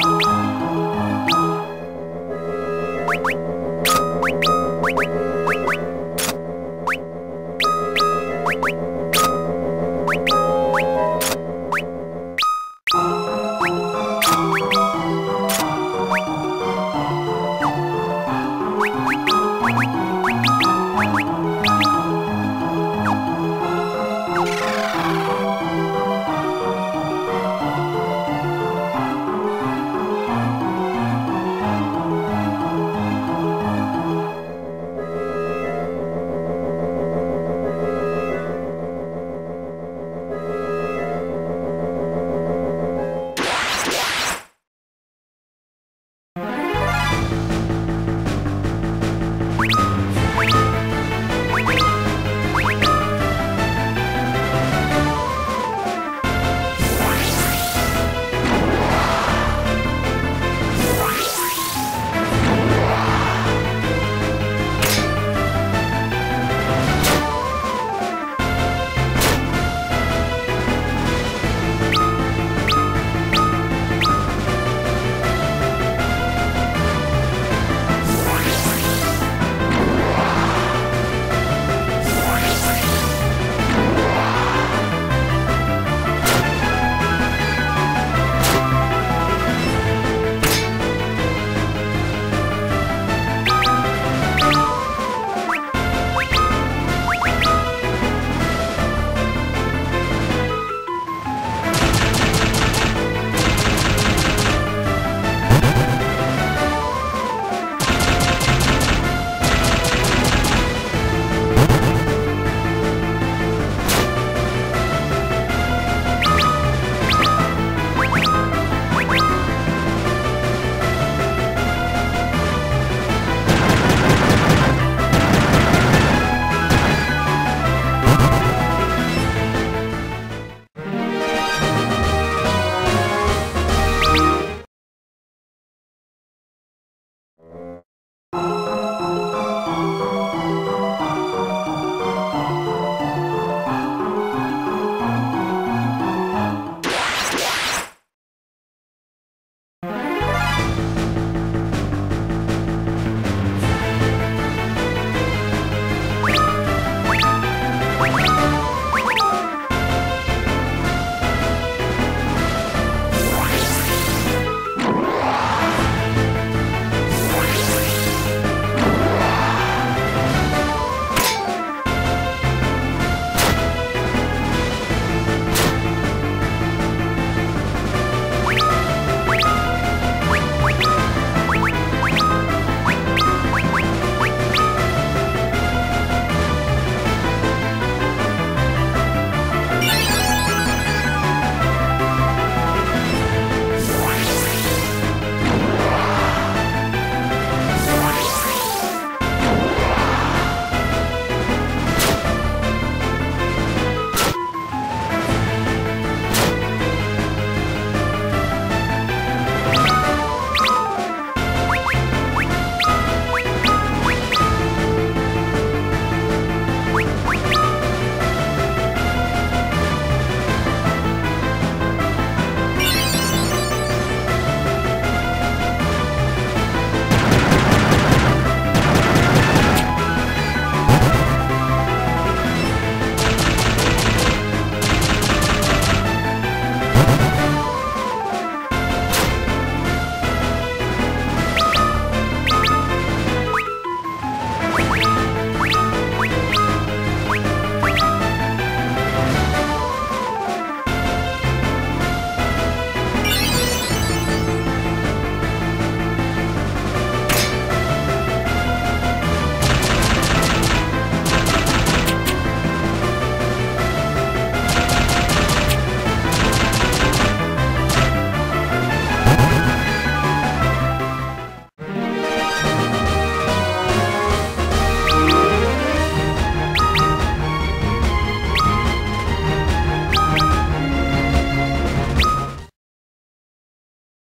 Bye.